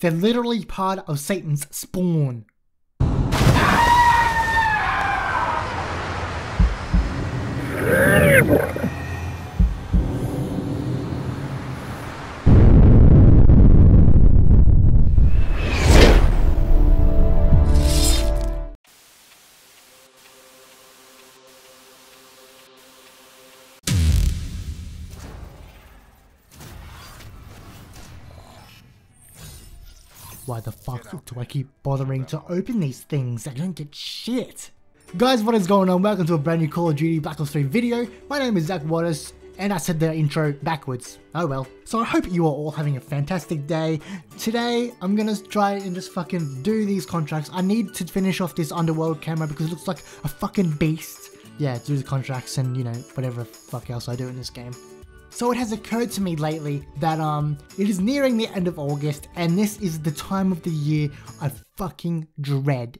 They're literally part of Satan's spawn. Why the fuck do I keep bothering to open these things? I don't get shit. Guys, what is going on? Welcome to a brand new Call of Duty Black Ops 3 video. My name is Zac Wattus, and I said the intro backwards. Oh well. So I hope you are all having a fantastic day. Today, I'm gonna try and just fucking do these contracts. I need to finish off this Underworld camera because it looks like a fucking beast. Yeah, do the contracts and, you know, whatever fuck else I do in this game. So it has occurred to me lately that um it is nearing the end of August and this is the time of the year I fucking dread.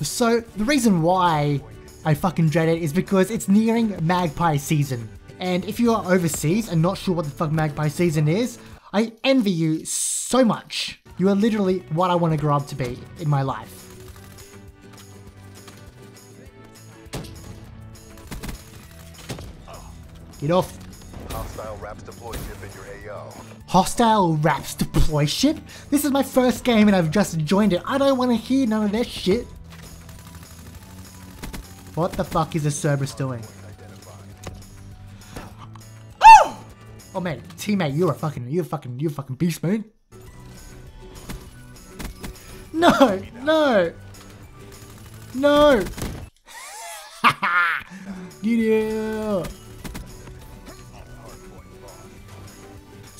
So the reason why I fucking dread it is because it's nearing magpie season. And if you are overseas and not sure what the fuck magpie season is, I envy you so much. You are literally what I want to grow up to be in my life. Get off RAPS deploy ship in your AO. Hostile Raps deploy ship? This is my first game and I've just joined it. I don't want to hear none of that shit. What the fuck is this Cerberus doing? Oh! Oh man, teammate, you're a fucking, you're a fucking, you're a fucking beast, man. No, no, no. yeah.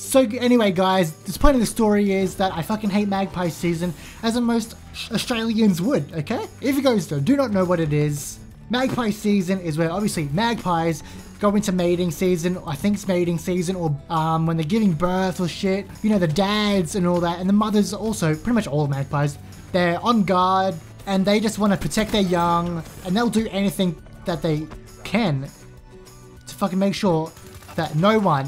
So anyway, guys, the point of the story is that I fucking hate magpie season, as most Australians would, okay? If you guys do not know what it is, magpie season is where obviously magpies go into mating season, I think it's mating season, or um, when they're giving birth or shit, you know, the dads and all that, and the mothers also, pretty much all magpies, they're on guard, and they just want to protect their young, and they'll do anything that they can to fucking make sure that no one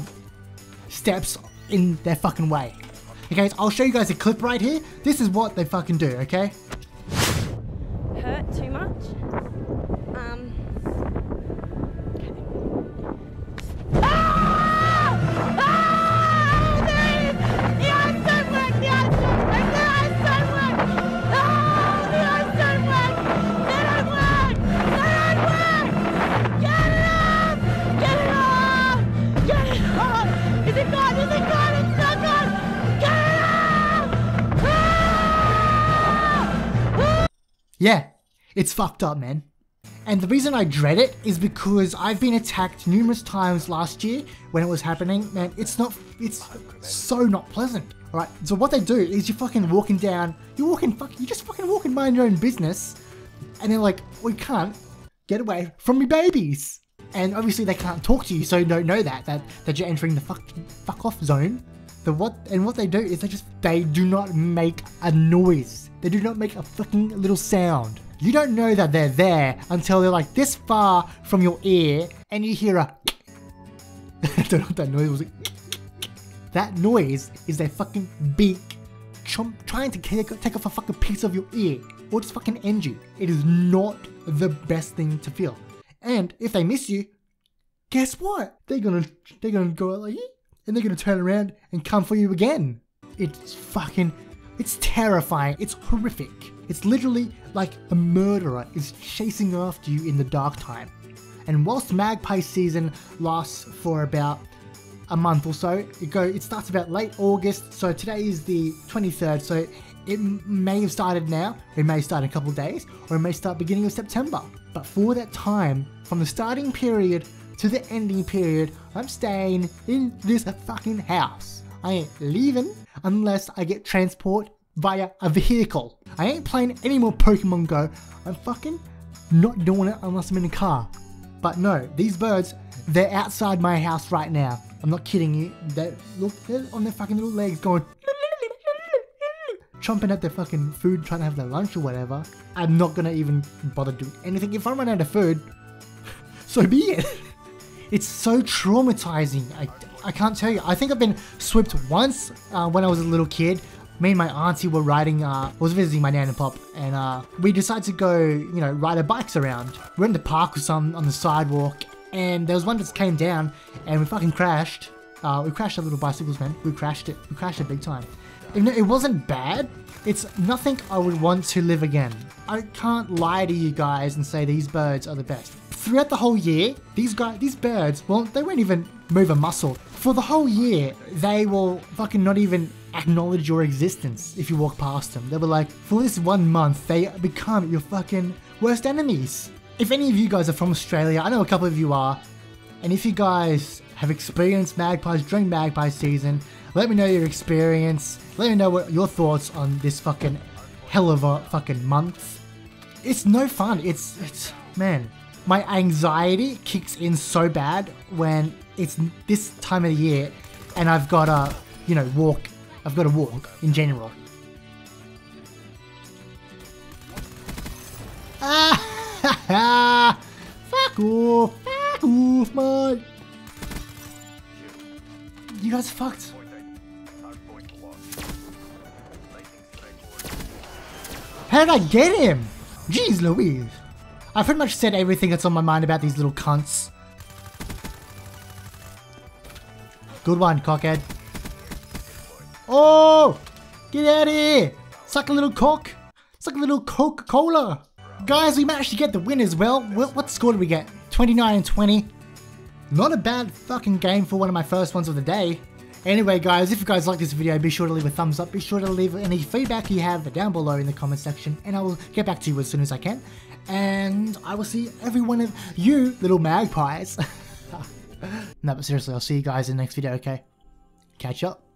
steps in their fucking way. Okay, so I'll show you guys a clip right here. This is what they fucking do, okay? Yeah, it's fucked up, man. And the reason I dread it is because I've been attacked numerous times last year when it was happening, man. It's not, it's so not pleasant. Alright, so what they do is you're fucking walking down, you're walking, fuck, you're just fucking walking mind your own business, and they're like, we can't get away from me babies. And obviously they can't talk to you, so you don't know that, that, that you're entering the fuck, fuck off zone. The what, and what they do is they just, they do not make a noise. They do not make a fucking little sound. You don't know that they're there until they're like this far from your ear and you hear a I don't know what that noise was. That noise is their fucking beak trying to take, off a fucking piece of your ear or just fucking end you. It is not the best thing to feel. And if they miss you, guess what? They're gonna they're gonna go like and they're gonna turn around and come for you again. It's fucking it's terrifying. It's horrific. It's literally like a murderer is chasing after you in the dark time. And whilst magpie season lasts for about a month or so, it go it starts about late August. So today is the 23rd. So it may have started now. It may start in a couple of days, or it may start beginning of September. But for that time, from the starting period to the ending period, I'm staying in this fucking house. I ain't leaving unless I get transport via a vehicle. I ain't playing any more Pokemon Go. I'm fucking not doing it unless I'm in a car. But no, these birds, they're outside my house right now. I'm not kidding you. They look, they're on their fucking little legs going chomping at their fucking food, trying to have their lunch or whatever. I'm not gonna even bother doing anything. If I run out of food, so be it. It's so traumatizing. I, I can't tell you. I think I've been swept once uh, when I was a little kid me and my auntie were riding, uh, was visiting my nan and pop, and uh, we decided to go, you know, ride our bikes around. We went in the park with some on the sidewalk, and there was one that came down, and we fucking crashed. Uh, we crashed our little bicycles, man. We crashed it. We crashed it big time. It wasn't bad, it's nothing I would want to live again. I can't lie to you guys and say these birds are the best. Throughout the whole year, these guys, these birds, well, they won't even move a muscle. For the whole year, they will fucking not even acknowledge your existence if you walk past them. They'll be like, for this one month, they become your fucking worst enemies. If any of you guys are from Australia, I know a couple of you are, and if you guys have experienced magpies during magpie season, let me know your experience. Let me know what your thoughts on this fucking hell of a fucking month. It's no fun. It's it's man, my anxiety kicks in so bad when it's this time of the year, and I've got to you know walk. I've got to walk in general. Ah, fuck off, fuck off, man. You guys fucked. How did I get him? Jeez Louise. I pretty much said everything that's on my mind about these little cunts. Good one, cockhead. Oh! Get out of here! Suck a little cock! Suck a little Coca-Cola! Guys, we managed to get the win as well. What, what score did we get? 29 and 20. Not a bad fucking game for one of my first ones of the day. Anyway guys, if you guys like this video, be sure to leave a thumbs up, be sure to leave any feedback you have down below in the comment section, and I will get back to you as soon as I can. And I will see every one of you little magpies. no, but seriously, I'll see you guys in the next video, okay? Catch up.